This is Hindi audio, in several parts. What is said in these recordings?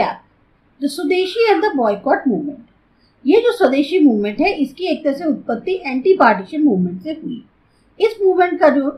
Recap the swadeshi and the boycott movement ये जो स्वदेशी मूवमेंट है, इसकी एक तरह से उत्पत्ति एंटी पार्टीशन मूवमेंट से हुई। इस मूवमेंट का जो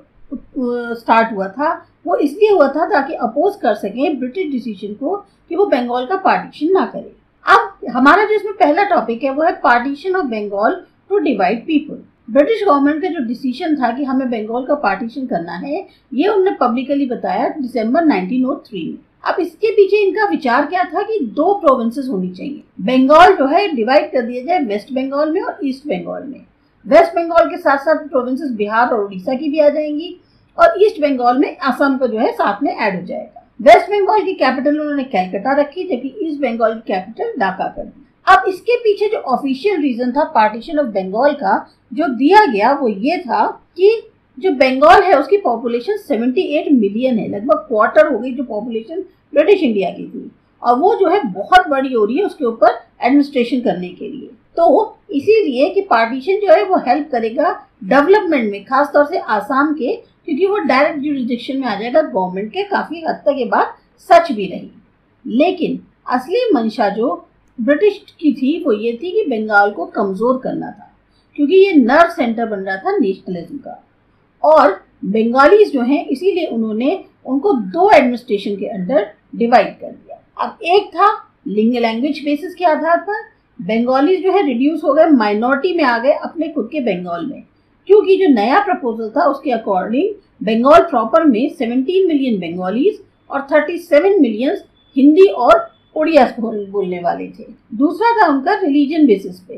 स्टार्ट हुआ था, वो इसलिए हुआ था ताकि अपोज कर सकें ब्रिटिश डिसीज़न को कि वो बंगाल का पार्टीशन ना करे। अब हमारा जो इसमें पहला टॉपिक है, वो है partition of Bengal to divide people British government का जो डिसीज़न था कि हमें बंगाल का पार्टीशन करना है, ये उन्होंने पब्लिकली बताया दिसंबर 1903 में। अब इसके पीछे इनका विचार क्या था कि दो प्रोविंसेस होनी चाहिए। बंगाल जो है डिवाइड कर दिया जाए वेस्ट बंगाल में और ईस्ट बंगाल में। वेस्ट बंगाल के साथ साथ प्रोविंसेस बिहार और उड़ीसा की भी आ जाएँगी और ईस्ट बंगाल में असम का जो है, साथ में ऐड हो जाएगा। वेस्ट बंगाल की कैपिटल उन्होंने कैलकाटा रखी, जबकि ईस्ट बंगाल की कैपिटल ढाका कर दी। अब इसके पीछे जो ऑफिशियल रीजन था पार्टीशन ऑफ़ बंगाल का, जो दिया गया वो ये था कि जो बंगाल है, उसकी पॉपुलेशन 78 मिलियन है। लगभग क्वार्टर हो गई जो पॉपुलेशन ब्रिटिश इंडिया की थी। और वो जो है, बहुत बड़ी हो रही है उसके ऊपर एडमिनिस्ट्रेशन करने के लिए। तो इसीलिए कि पार्टीशन जो है, वो हेल्प करेगा डेवलपमेंट में, खासतौर से आसाम के, क्योंकि वो डायरेक्ट जुरिस्डिक्शन में आ जाएगा। गवर्नमेंट के काफ़ी हद तक ये बात सच भी रही। लेकिन असली मंशा जो ब्रिटिश की थी वो ये थी कि बंगाल को कमज़ोर करना था, क्योंकि ये नर्व सेंटर बन रहा था नेशनलिज्म का। और बंगालीज जो हैं, इसीलिए उन्होंने उनको दो एडमिनिस्ट्रेशन के अंडर डिवाइड कर दिया। अब एक था लिंग लैंग्वेज बेसिस के आधार पर, बंगालीज जो है, रिड्यूस हो गए, माइनॉरिटी में आ गए अपने खुद के बंगाल में। क्योंकि जो नया प्रपोजल था, उसके अकॉर्डिंग बंगाल प्रॉपर में 17 मिलियन बंगालीज और 37 मिलियन हिंदी और उड़िया बोलने वाले थे। दूसरा था उनका रिलीजन बेसिस पे।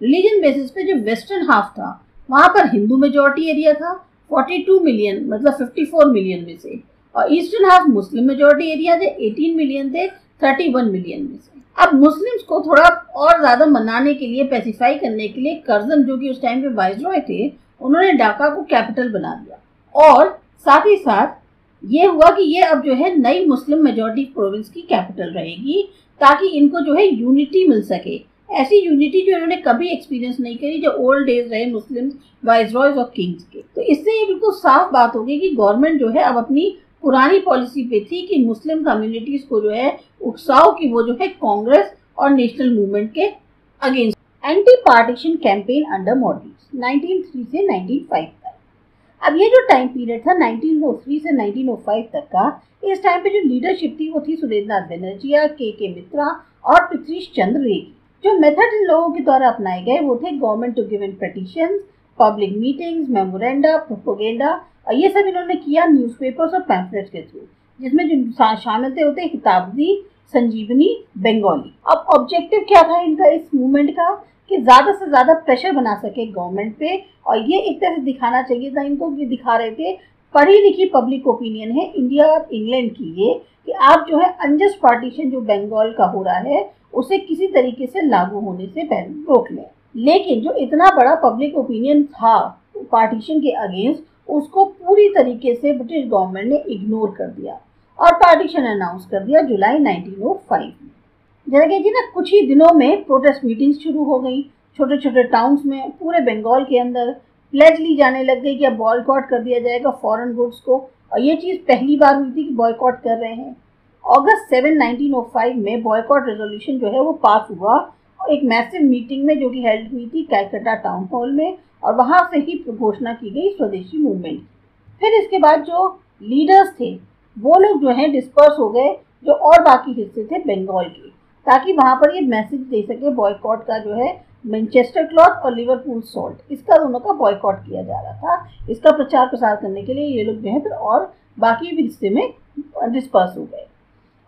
रिलीजन बेसिस पे जो वेस्टर्न हाफ़ था, वहाँ पर हिंदू मेजोरिटी एरिया था 42 मिलियन मतलब 54 मिलियन में से। और eastern half Muslim majority area थे 18 मिलियन थे 31 मिलियन में से। अब मुस्लिम्स को थोड़ा और ज़्यादा मनाने के लिए पैसिफाई करने के लिए, कर्जन जो कि उस टाइम पे वाइसरॉय थे, उन्होंने ढाका को कैपिटल बना दिया। और साथ ही साथ ये हुआ कि ये अब जो है नई मुस्लिम मेजोरिटी प्रोविंस की कैपिटल रहेगी, ताकि इनको जो है यूनिटी मिल सके। ऐसी यूनिटी जो इन्होंने कभी एक्सपीरियंस नहीं करी, जो ओल्ड डेज़ रहे मुस्लिम वाइसरॉयज और किंग्स के। तो इससे ये बिल्कुल साफ़ बात होगी कि गवर्नमेंट जो है अब अपनी पुरानी पॉलिसी पे थी कि मुस्लिम कम्युनिटीज को जो है उकसाओ कि वो जो है कांग्रेस और नेशनल मूवमेंट के against anti partition campaign under models 1903 से 1905 तक अब ये जो टाइम पीरियड था 1903 से 1905 तक का, इस टाइम पे जो लीडरशिप थी वो थी सुरेंद्र सुरेंद्रनाथ बनर्जिया के के मित्रा और पृथ्वीश चंद्र रेगी जो मेथड इन लोगों के द्वारा अपनाए गए वो थे government to given petition public meetings memoranda propaganda और ये सब इन्होंने किया न्यूज़पेपर्स और पैम्फलेट्स के थ्रू जिसमें जो शामिल थे होते हिताब्दी संजीवनी बंगाली। अब ऑब्जेक्टिव क्या था इनका इस मूवमेंट का? कि ज़्यादा से ज़्यादा प्रेशर बना सके गवर्नमेंट पे। और ये एक तरह से दिखाना चाहिए था इनको कि दिखा रहे थे, पढ़ी लिखी पब्लिक ओपिनियन है इंडिया और इंग्लैंड की ये, कि आप जो है अनजस्ट पार्टीशन जो बंगाल का हो रहा है, उसे किसी तरीके से लागू होने से पहले रोक लें। लेकिन जो इतना बड़ा पब्लिक ओपिनियन था पार्टीशन के अगेंस्ट उसको पूरी तरीके से ब्रिटिश गवर्नमेंट ने इग्नोर कर दिया। और पार्टीशन अनाउंस कर दिया जुलाई 1905 में। जैसे कि ना, कुछ ही दिनों में प्रोटेस्ट मीटिंग्स शुरू हो गई। छोटे छोटे टाउन्स में, पूरे बंगाल के अंदर प्लेज ली जाने लग गई कि अब बॉयकॉट कर दिया जाएगा फॉरेन गुड्स को। और ये चीज़ पहली बार हुई थी कि बॉयकॉट कर रहे हैं। अगस्त सेवन 1905 में बॉयकॉट रेजोल्यूशन जो है वो पास हुआ। और एक मैसिव मीटिंग में जो कि हेल्ड हुई थी कैलकाटा टाउन हॉल में, और वहाँ से ही घोषणा की गई स्वदेशी मूवमेंट फिर इसके बाद जो लीडर्स थे वो लोग जो हैं डिस्पर्स हो गए, जो और बाकी हिस्से थे बंगाल के। ताकि वहाँ पर ये मैसेज दे सके बॉयकॉट का जो है मैनचेस्टर क्लॉथ और लिवरपूल सॉल्ट इसका दोनों का बॉयकॉट किया जा रहा था। इसका प्रचार प्रसार करने के लिए ये लोग जो और बाकी भी हिस्से में डिस्पर्स हो गए।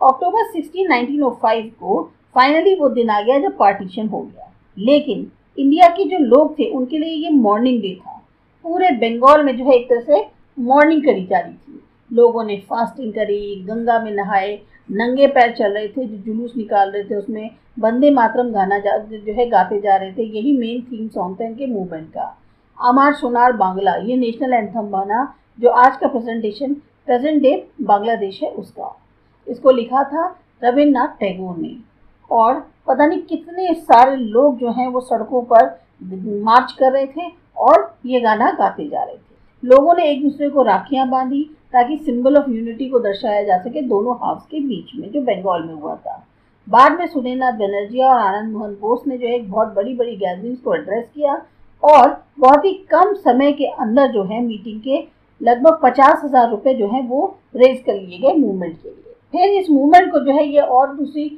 अक्टूबर 16 1905 को फाइनली वो दिन आ गया जब पार्टीशन हो गया। लेकिन इंडिया के जो लोग थे, उनके लिए ये मॉर्निंग डे था। पूरे बंगाल में जो है एक तरह से मॉर्निंग करी जा रही थी। लोगों ने फास्टिंग करी, गंगा में नहाए, नंगे पैर चल रहे थे, जो जुलूस निकाल रहे थे, उसमें वंदे मातरम गाना जा, जो है, गाते जा रहे थे। यही मेन थीम सॉन्ग था इनके मूवमेंट का। अमार सोनार बांग्ला, ये नेशनल एंथम बना, जो आज का प्रेजेंटेशन प्रेजेंट डे बांग्लादेश है उसका। इसको लिखा था रविन्द्रनाथ टैगोर ने। और पता नहीं कितने सारे लोग जो हैं, वो सड़कों पर मार्च कर रहे थे और ये गाना गाते जा रहे थे। लोगों ने एक दूसरे को राखियाँ बांधी ताकि सिंबल ऑफ़ यूनिटी को दर्शाया जा सके दोनों हाउस के बीच में, जो बंगाल में हुआ था। बाद में सुनेन्द्रनाथ बनर्जी और आनंद मोहन बोस ने जो एक बहुत बड़ी बड़ी गैदरिंग्स को एड्रेस किया और बहुत ही कम समय के अंदर जो है मीटिंग के लगभग पचास हज़ार रुपए जो है वो रेज कर लिए गए मूवमेंट के लिए। फिर इस मूवमेंट को जो है ये और दूसरी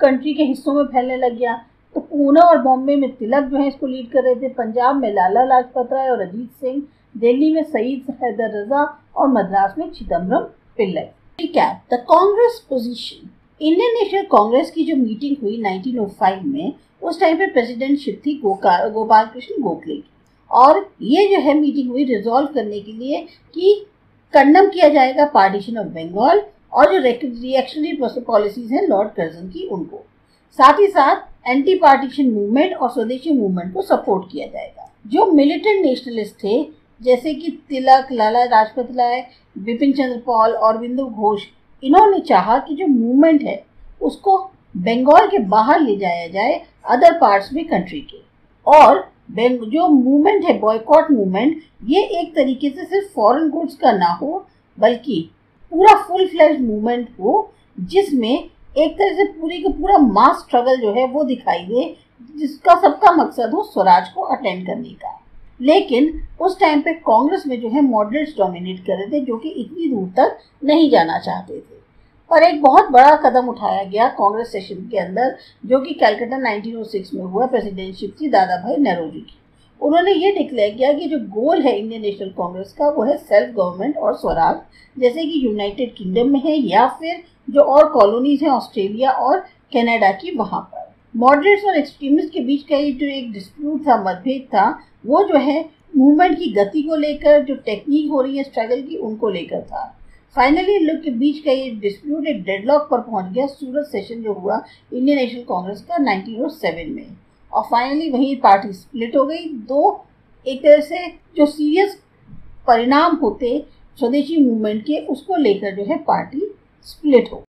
कंट्री के हिस्सों में फैलने लग गया। तो पूना और बॉम्बे में तिलक जो है इसको लीड कर रहे थे। पंजाब में लाला लाजपत राय और अजीत सिंह। दिल्ली में सईद हैदर रजा और मद्रास में चिदम्बरम पिल्लई है the Congress position Indian national Congress की जो मीटिंग हुई 1905 में, उस टाइम पे प्रेसिडेंटशिप थी गोपाल कृष्ण गोखले की। और ये जो है मीटिंग हुई रिजॉल्व करने के लिए कि कंडम किया जाएगा पार्टीशन ऑफ़ बंगाल और जो रिएक्शनरी पॉलिसीज़ हैं लॉर्ड कर्जन की, उनको। साथ ही साथ एंटी पार्टीशन मूवमेंट और स्वदेशी मूवमेंट को सपोर्ट किया जाएगा। जो मिलिटेंट नेशनलिस्ट थे जैसे कि तिलक, लाला लाजपत राय बिपिन चंद्र पॉल और बिंदु घोष, इन्होंने चाहा कि जो मूवमेंट है, उसको बंगाल के बाहर ले जाया जाए अदर पार्ट्स में कंट्री के। और जो मूवमेंट है बॉयकॉट मूवमेंट ये एक तरीके से सिर्फ़ फॉरेन गुड्स का ना हो, बल्कि पूरा फुल फ्लैश मूवमेंट हो, जिसमें एक तरह से पूरी का पूरा मास स्ट्रगल जो है, वो दिखाई दे, जिसका सबका मकसद हो स्वराज को अटेंड करने का। लेकिन उस टाइम पे कांग्रेस में जो है मॉडरेट्स डोमिनेट कर रहे थे, जो कि इतनी दूर तक नहीं जाना चाहते थे। पर एक बहुत बड़ा कदम उठाया गया कांग्रेस सेशन के अंदर, जो कि कैलकाटा 1906 में हुआ प्रेसिडेंटशिप थी दादा भाई नेहरू जी की। उन्होंने ये डिक्लेयर किया कि जो गोल है इंडियन नेशनल कांग्रेस का, वो है सेल्फ गवर्नमेंट और स्वराज, जैसे कि यूनाइटेड किंगडम में है, या फिर जो और कॉलोनीज हैं ऑस्ट्रेलिया और कनाडा की, वहाँ पर। मॉडरेट्स और एक्सट्रीमिस्ट के बीच का ये जो एक डिस्प्यूट था, मतभेद था, वो जो है मूवमेंट की गति को लेकर, जो टेक्निक हो रही है स्ट्रगल की, उनको लेकर था। फाइनली लोग के बीच का ये डिस्प्यूट एक डेडलॉक पर पहुँच गया। सूरत सेशन जो हुआ इंडियन नेशनल कांग्रेस का 1907 में। और फाइनली वही पार्टी स्प्लिट हो गई। दो एक तरह से जो सीरियस परिणाम होते स्वदेशी मूवमेंट के, उसको लेकर जो है पार्टी स्प्लिट हो